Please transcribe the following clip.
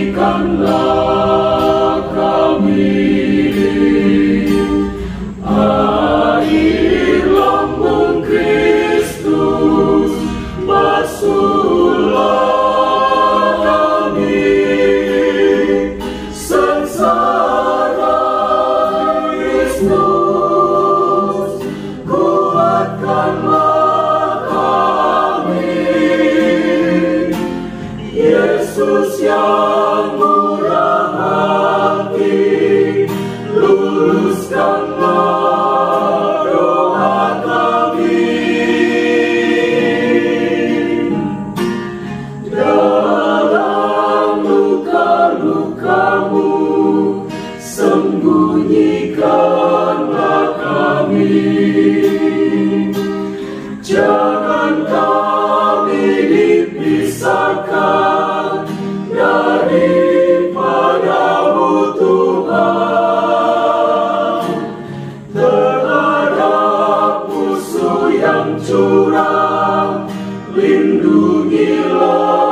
Berikanlah kami Yesus yang murah hati, Luluskanlah doa kami. Dalam luka-lukamu, sembunyikanlah kami. Jangan lindungilah